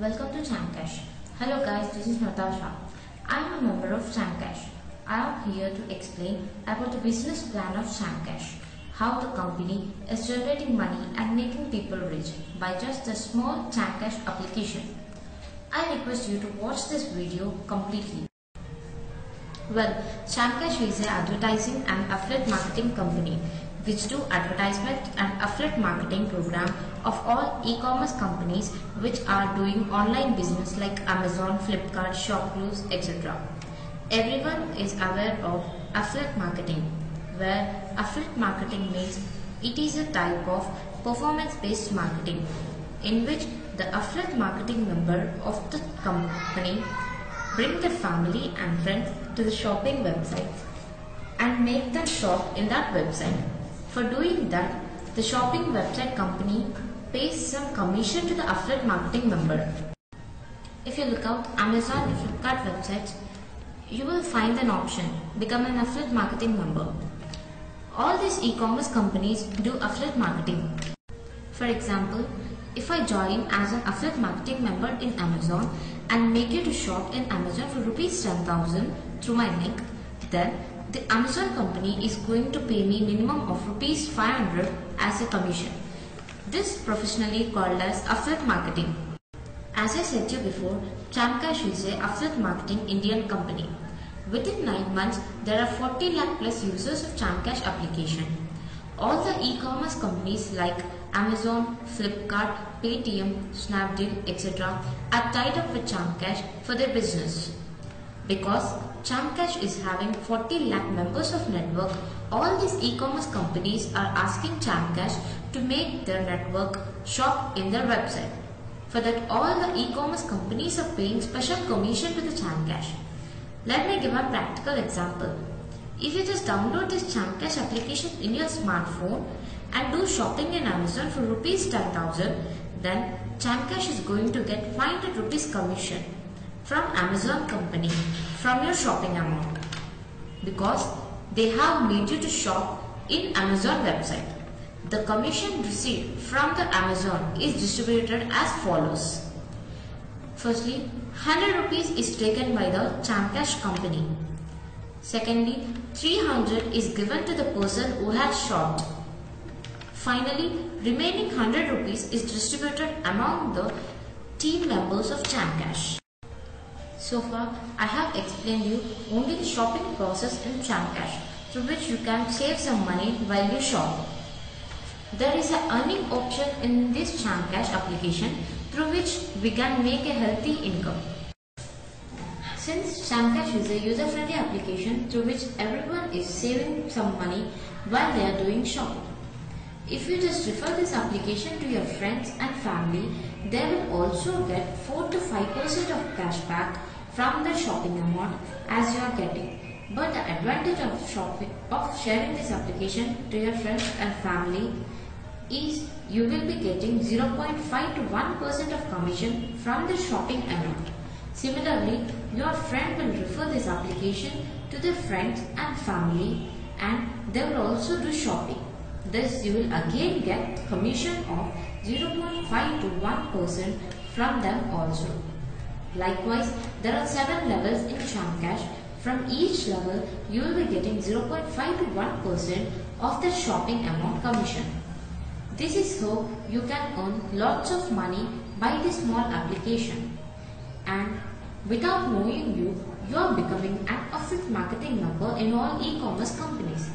Welcome to Chamcash. Hello guys, this is Natasha. I am a member of Chamcash. I am here to explain about the business plan of Chamcash. How the company is generating money and making people rich by just a small Chamcash application. I request you to watch this video completely. Well, Chamcash is an advertising and affiliate marketing company which do advertisement and affiliate marketing program of all e-commerce companies which are doing online business like Amazon, Flipkart, ShopClues, etc. Everyone is aware of affiliate marketing where affiliate marketing means it is a type of performance based marketing in which the affiliate marketing member of the company bring their family and friends to the shopping website and make them shop in that website. For doing that, the shopping website company pays some commission to the affiliate marketing member. If you look out Amazon and Flipkart websites, you will find an option become an affiliate marketing member. All these e-commerce companies do affiliate marketing. For example, if I join as an affiliate marketing member in Amazon and make you to shop in Amazon for rupees 10,000 through my link, then the Amazon company is going to pay me minimum of rupees 500 as a commission. This professionally called as affiliate marketing. As I said to you before, Chamcash is a affiliate marketing Indian company. Within 9 months, there are 40 lakh plus users of Chamcash application. All the e-commerce companies like Amazon, Flipkart, Paytm, Snapdeal, etc. are tied up with Chamcash for their business. Because Chamcash is having 40 lakh members of network, all these e-commerce companies are asking Chamcash to make their network shop in their website. For that all the e-commerce companies are paying special commission to the Chamcash. Let me give a practical example. If you just download this Chamcash application in your smartphone and do shopping in Amazon for rupees 10,000, then Chamcash is going to get 500 rupees commission from Amazon company from your shopping amount because they have made you to shop in Amazon website. The commission received from the Amazon is distributed as follows. Firstly, 100 rupees is taken by the Chamcash company. Secondly, 300 is given to the person who has shopped. Finally, remaining 100 rupees is distributed among the team members of Chamcash. So far, I have explained you only the shopping process in Chamcash through which you can save some money while you shop. There is an earning option in this Chamcash application through which we can make a healthy income. Since Chamcash is a user-friendly application through which everyone is saving some money while they are doing shopping. If you just refer this application to your friends and family, they will also get 4 to 5% of cashback from the shopping amount as you are getting. But the advantage of shopping of sharing this application to your friends and family is you will be getting 0.5 to 1% of commission from the shopping amount. Similarly, your friend will refer this application to their friends and family and they will also do shopping. Thus, you will again get commission of 0.5 to 1% from them also. Likewise, there are 7 levels in Chamcash. From each level, you will be getting 0.5 to 1% of the shopping amount commission. This is how you can earn lots of money by this small application. And without knowing you, you are becoming an affiliate marketing member in all e-commerce companies.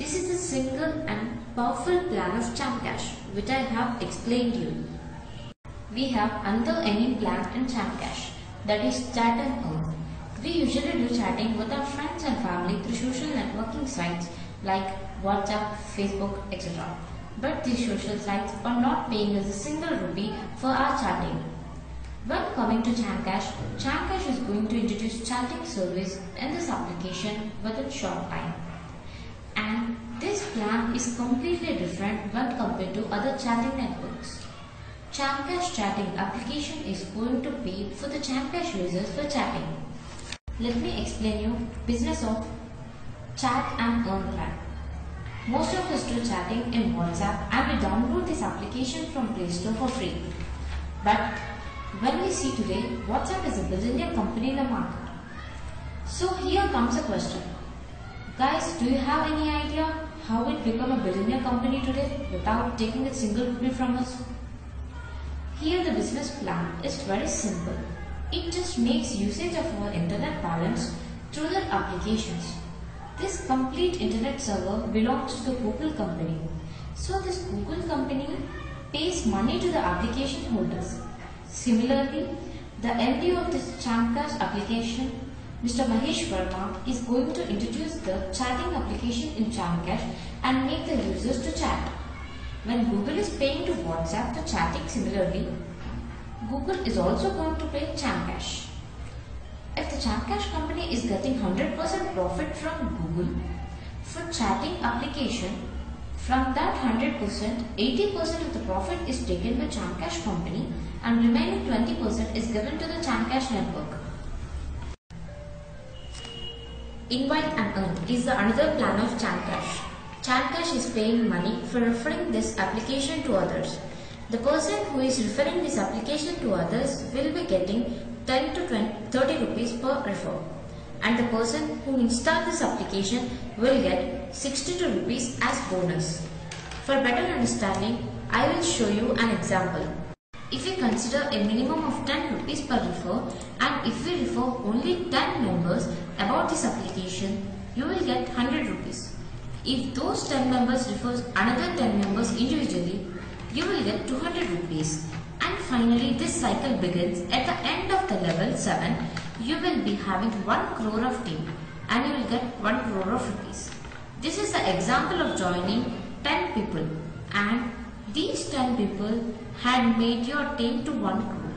This is the single and powerful plan of Chamcash which I have explained you. We have another earning plan in Chamcash that is chat and earn. We usually do chatting with our friends and family through social networking sites like WhatsApp, Facebook, etc. But these social sites are not paying us a single rupee for our chatting. When coming to Chamcash, Chamcash is going to introduce chatting service in this application within short time. Plan is completely different when compared to other chatting networks. Chamcash chatting application is going to pay for the Chamcash users for chatting. Let me explain you business of chat and earn plan. Most of us do chatting in WhatsApp and we download this application from Play Store for free. But When we see today, WhatsApp is a billion company in the market. So here comes a question. Guys, do you have any idea how it become a billionaire company today without taking a single rupee from us? Here the business plan is very simple. It just makes usage of our internet balance through their applications. This complete internet server belongs to the Google company. So this Google company pays money to the application holders. Similarly, the MD of this Chamcash application, Mr. Mahesh Verma, is going to introduce the chatting application in Chamcash and make the users to chat. When Google is paying to WhatsApp for chatting similarly, Google is also going to pay Chamcash. If the Chamcash company is getting 100% profit from Google for chatting application, from that 100%, 80% of the profit is taken by Chamcash company and remaining 20% is given to the Chamcash network. Invite and earn is the another plan of Chamcash. Chamcash is paying money for referring this application to others. The person who is referring this application to others will be getting 10 to 20, 30 rupees per refer and the person who installed this application will get 62 rupees as bonus. For better understanding, I will show you an example. If we consider a minimum of 10 rupees per refer and if we refer only 10 members about this application, you will get 100 rupees. If those 10 members refers another 10 members individually, you will get 200 rupees. And finally, this cycle begins at the end of the level 7. You will be having 1 crore of team and you will get 1 crore of rupees. This is the example of joining 10 people and these 10 people had made your team to 1 crore.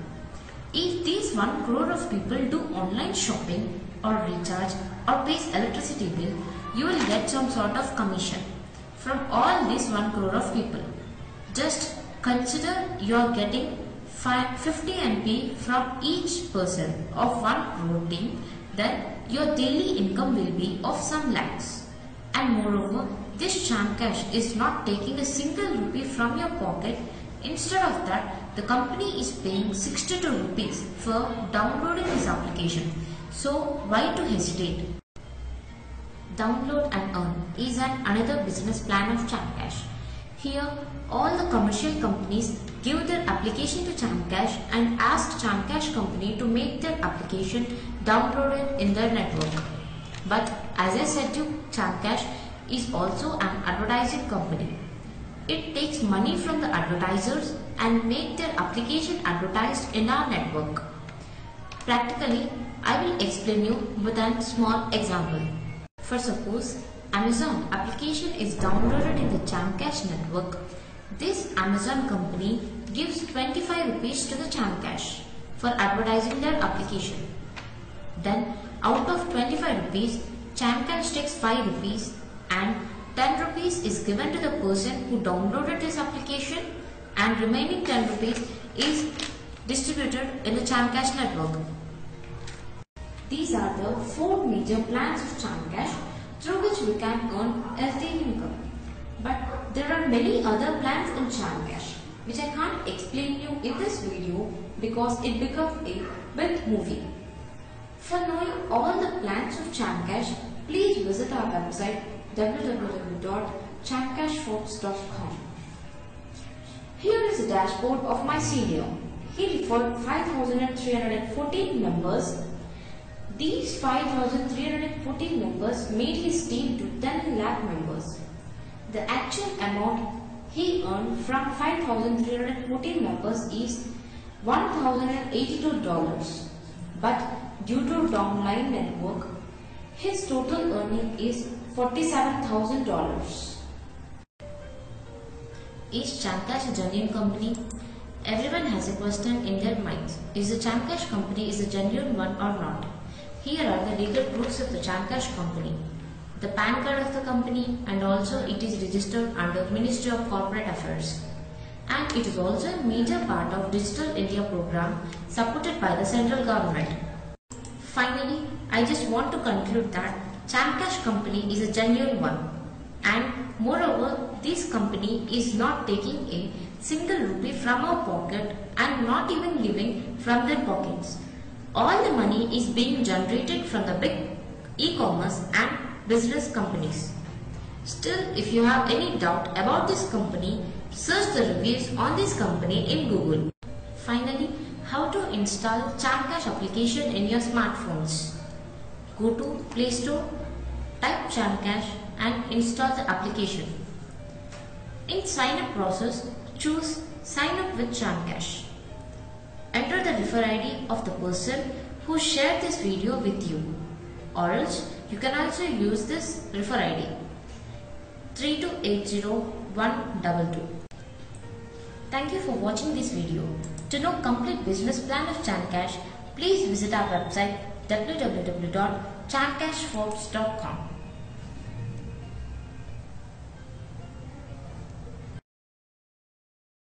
If these 1 crore of people do online shopping or recharge or pays electricity bill, you will get some sort of commission from all these 1 crore of people. Just consider you are getting 50 MP from each person of 1 crore team, then your daily income will be of some lakhs. And moreover, this Chamcash is not taking a single rupee from your pocket. Instead of that, the company is paying 62 rupees for downloading this application. So why to hesitate? Download and earn is an another business plan of Chamcash. Here, all the commercial companies give their application to Chamcash and ask Chamcash company to make their application downloaded in their network. But as I said to Chamcash is also an advertising company. It takes money from the advertisers and make their application advertised in our network. Practically, I will explain you with a small example. For suppose Amazon application is downloaded in the Chamcash network. This Amazon company gives 25 rupees to the Chamcash for advertising their application. Then out of 25 rupees, Chamcash takes 5 rupees and 10 rupees is given to the person who downloaded this application and remaining 10 rupees is distributed in the Chamcash network. These are the four major plans of Chamcash through which we can earn healthy income. But there are many other plans in Chamcash which I can't explain you in this video because it becomes a big movie. For knowing all the plans of Chamcash, please visit our website www.chamcashfolks.com. Here is a dashboard of my CEO. He referred 5,314 members these 5,314 members made his team to 10 lakh members. The actual amount he earned from 5,314 members is $1,082. But due to downline network, his total earning is $47,000. Is Chamcash a genuine company? Everyone has a question in their minds. Is the Chamcash company is a genuine one or not? Here are the legal proofs of the Chamcash company. The PAN card of the company and also it is registered under Ministry of Corporate Affairs. And it is also a major part of Digital India program supported by the central government. Finally, I just want to conclude that Chamcash company is a genuine one. and moreover this company is not taking a single rupee from our pocket and not even living from their pockets. All the money is being generated from the big e-commerce and business companies. Still, if you have any doubt about this company, search the reviews on this company in Google. Finally, how to install Chamcash application in your smartphones. Go to Play Store, type Chamcash and install the application. In sign up process, choose sign up with Chamcash. Enter the refer ID of the person who shared this video with you or else you can also use this refer ID 3280122. Thank you for watching this video. To know complete business plan of Chamcash, please visit our website www.chamcashforbes.com.